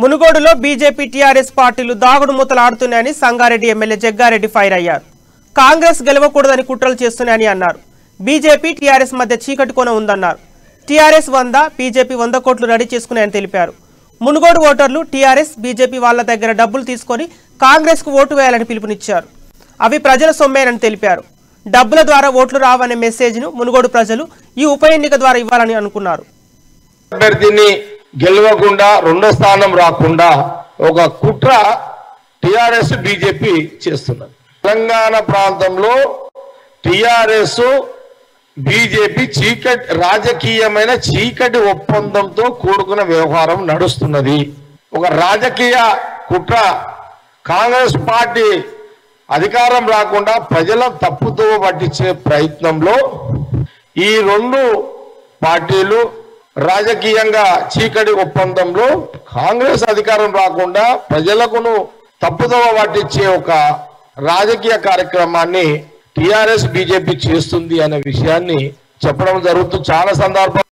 మునుగోడులో BJP TRS పార్టీలు దాగుడు మూతలు ఆడుతున్నాయని సంగారెడ్డి ఎమ్మెల్యే జగ్గారెడ్డి ఫైర్ అయ్యారు. కాంగ్రెస్ గెలవకూడదని కుట్రలు చేస్తున్నాయని అన్నారు. బీజేపీ టీఆర్ఎస్ మధ్య చీకటి కొన ఉందన్నారు. టీఆర్ఎస్ వంద బీజేపీ వంద కోట్లు రెడీ చేసుకున్నాయని తెలిపారు. మునుగోడు ఓటర్లు టీఆర్ఎస్ బీజేపీ వాళ్ళ దగ్గర డబ్బులు తీసుకొని కాంగ్రెస్కు ఓటు వేయాలని పిలుపునిచ్చారు. అవి ప్రజల సొమ్మేనని తెలిపారు. డబ్బుల ద్వారా ఓట్లు రావనే మెసేజ్ను మునుగోడు ప్రజలు ఈ ఉప ఎన్నిక ద్వారా ఇవ్వాలని అనుకున్నారు. గెలవకుండా రెండో స్థానం రాకుండా ఒక కుట్ర టిఆర్ఎస్ బీజేపీ చేస్తున్నది. తెలంగాణ ప్రాంతంలో టిఆర్ఎస్ బీజేపీ చీకటి రాజకీయమైన చీకటి ఒప్పందంతో కూడుకున్న వ్యవహారం నడుస్తున్నది. ఒక రాజకీయ కుట్ర కాంగ్రెస్ పార్టీ అధికారం రాకుండా ప్రజల తప్పుతో పట్టించే ప్రయత్నంలో ఈ రెండు పార్టీలు రాజకీయంగా చీకటి ఒప్పందంలో కాంగ్రెస్ అధికారం రాకుండా ప్రజలకును తప్పుదవ పట్టించే ఒక రాజకీయ కార్యక్రమాన్ని టిఆర్ఎస్ బీజేపీ చేస్తుంది అనే విషయాన్ని చెప్పడం జరుగుతూ చాలా సందర్భం